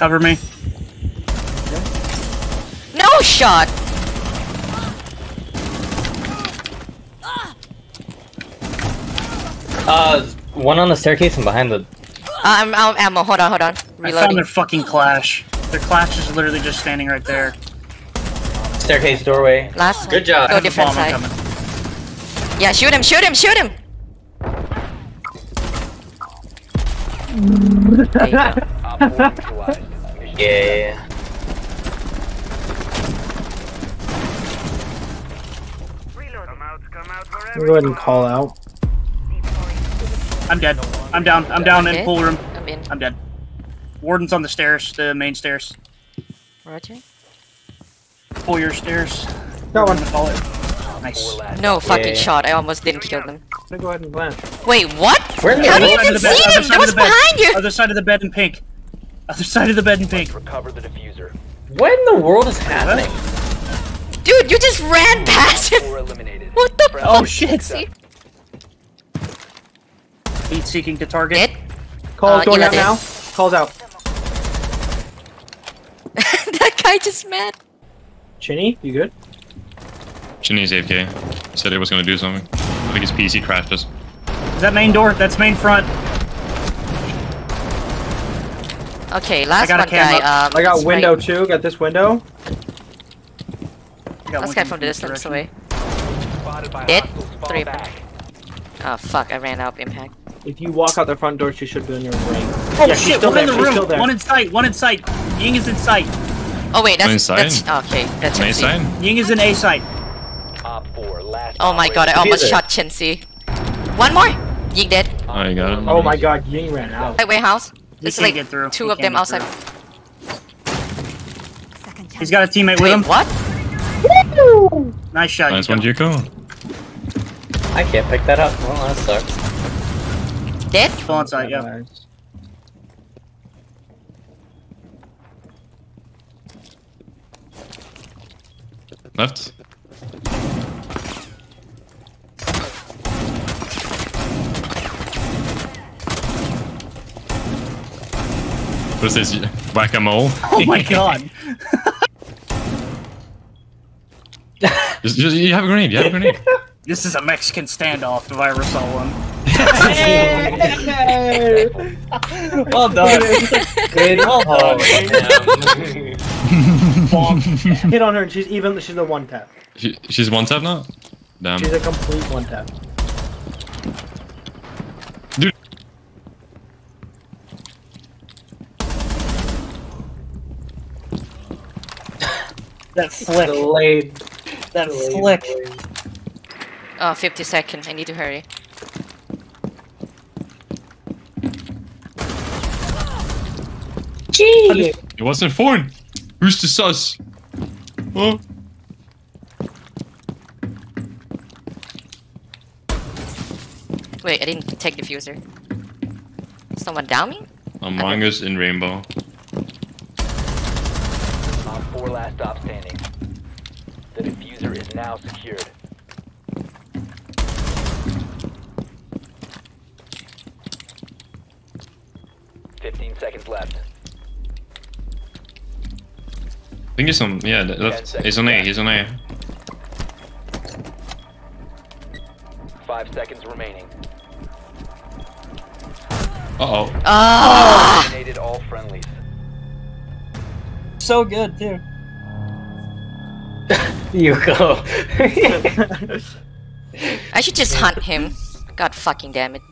Cover me. No shot! Uh, one on the staircase and behind the. Uh, I'm out of ammo. Hold on, hold on. I found their fucking clash. Their clash is literally just standing right there. Staircase doorway. Last Good job. Go I have a different side. coming. Yeah, shoot him, shoot him, shoot him! There you go. Yeah. I'll go ahead and call out. I'm dead. I'm down. I'm down in pool room. I'm in. I'm dead. Warden's on the stairs, the main stairs. Roger. Foyer stairs. Got one. I'm gonna call it. Nice. No fucking Yeah. shot. I almost didn't kill them. I'm gonna go ahead and plant. Wait, what? We're How do other you side even of the bed, see other them? side That of was the bed. behind you! Other side of the bed in pink. Other side of the bed in pink. Recover the diffuser. What in the world is happening? Dude, you just ran past him! What the Friendly Oh, shit. Heat seeking to target. Dead? Calls Uh, going out now. Calls out. that guy just mad. Chinny, you good? Chinese AFK. Said he was gonna do something. I think his PC crashed us. Is that main door? That's main front. Okay, last got one cam guy. Um, I got window Right. too. Got this window. I got Last one guy from the distance direction. away. Spotted Dead. Three. back. Oh fuck, I ran out of impact. If you walk out the front door, she should be in your ring. Oh yeah, she's shit, still one in the She's room. One in sight. One in sight. Ying is in sight. Oh wait, that's Inside? that's okay. That's Main Chinzy. side? Ying is in A sight. Op 4 last. Oh my god, I almost Diffuser. shot Chinzy. One more. Ying dead. Oh, you got it. Oh my god, Ying ran out. Right warehouse. He There's can't like get through. two He of them outside. through. He's got a teammate with him. what? Nice shot. Nice you one, go. Juko. I can't pick that up. Well, that sucks. Dead? Full on sight, yeah. Nice. Left. What is this? Whack-a-mole? Oh my god. Just, just, you have a grenade, you have a grenade. this is a Mexican standoff if I ever saw one. well done. Good. Oh, damn. Hit on her. and She's even. She's a one tap. She, she's one tap now? Damn. She's a complete one tap. That flick. Delayed. That Delayed. flick. Oh, 50 seconds. I need to hurry. Gee. It wasn't phone. Who's the sus? Oh. Wait, I didn't take the diffuser. Someone down me? Among Us in Rainbow. Op 4 last stop standing. The diffuser is now secured. Fifteen seconds left. I think he's on, yeah, left. He's on A, he's on A. Five seconds remaining. Uh-oh. Ah! Eliminated all friendlies. So good too. You go. I should just hunt him. God fucking damn it.